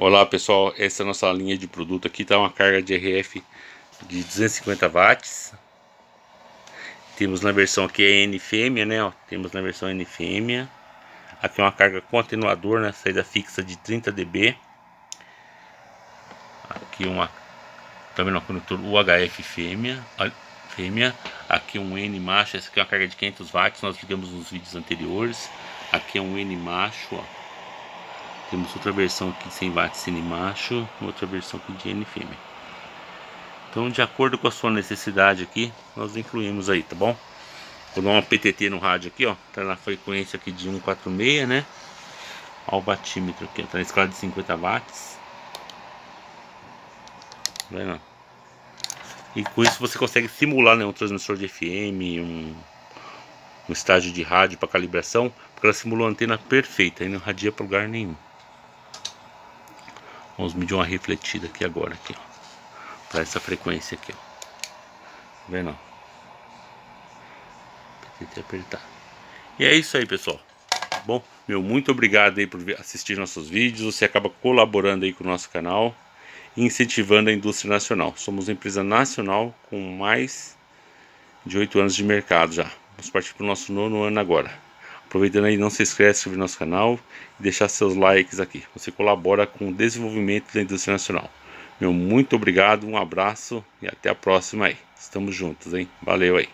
Olá pessoal, essa é a nossa linha de produto aqui, tá uma carga de RF de 250 watts. Temos na versão aqui é N fêmea, né, ó, temos na versão N fêmea. Aqui é uma carga com atenuador, né, saída fixa de 30 dB. Aqui uma, também no conector UHF fêmea fêmea. Aqui um N macho, essa aqui é uma carga de 500 watts, nós ligamos nos vídeos anteriores. Aqui é um N macho, ó temos outra versão aqui sem N macho, outra versão aqui de N fêmea. Então, de acordo com a sua necessidade aqui, nós incluímos aí, tá bom? Vou dar uma PTT no rádio aqui, ó, tá na frequência aqui de 146, né? Ó o batímetro aqui, ó, tá na escala de 50 watts. Vendo? E com isso você consegue simular né, um transmissor de FM, um, um estágio de rádio para calibração, porque ela simulou a antena perfeita e não radia para lugar nenhum. Vamos medir uma refletida aqui agora, aqui, ó. Para essa frequência aqui, ó. Tá vendo? Tentei apertar. E é isso aí, pessoal. Bom, meu muito obrigado aí por assistir nossos vídeos. Você acaba colaborando aí com o nosso canal e incentivando a indústria nacional. Somos uma empresa nacional com mais de oito anos de mercado já. Vamos partir para o nosso nono ano agora. Aproveitando aí, não se inscrever no nosso canal e deixar seus likes aqui. Você colabora com o desenvolvimento da indústria nacional. Meu muito obrigado, um abraço e até a próxima aí. Estamos juntos, hein? Valeu aí.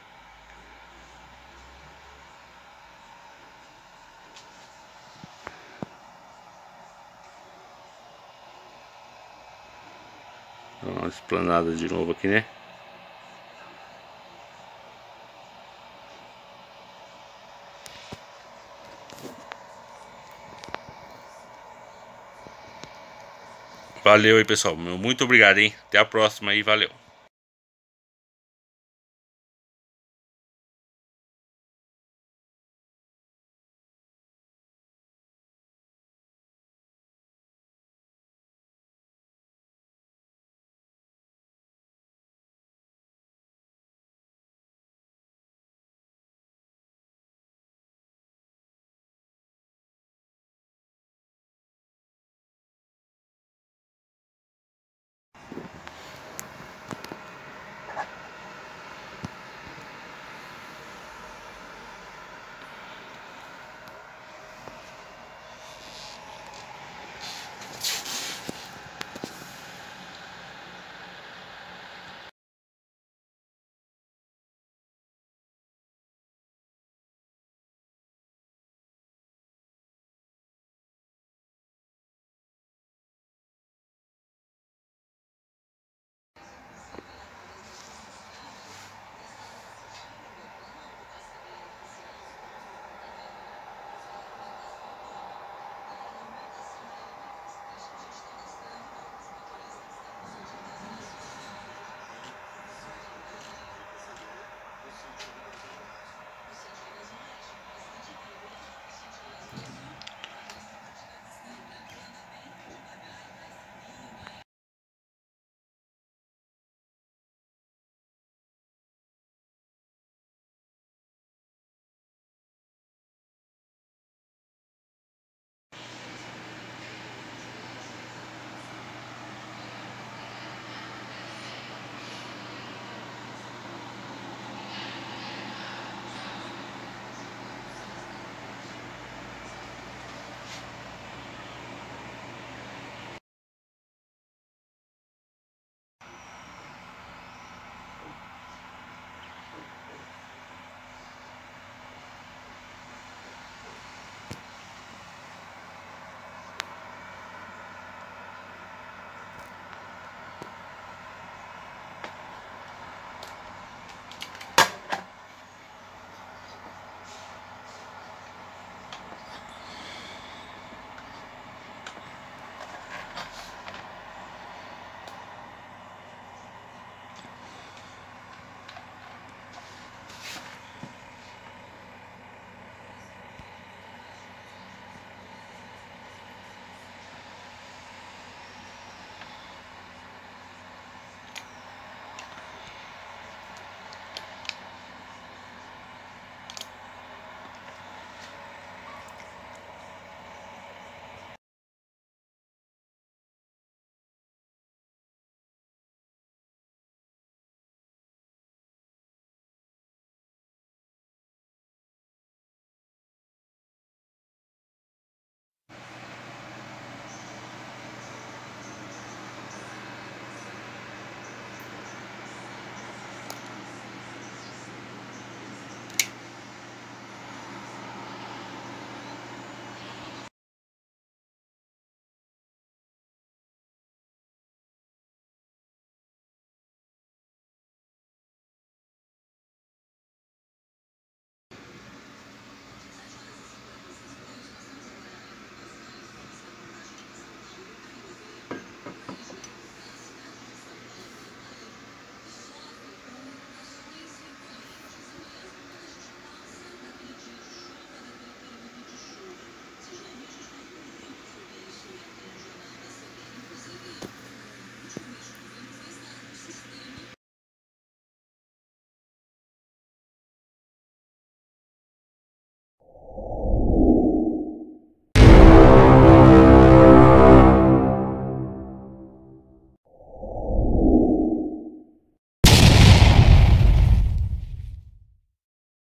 Uma esplanada de novo aqui, né? Valeu aí, pessoal. Muito obrigado, hein? Até a próxima aí, valeu.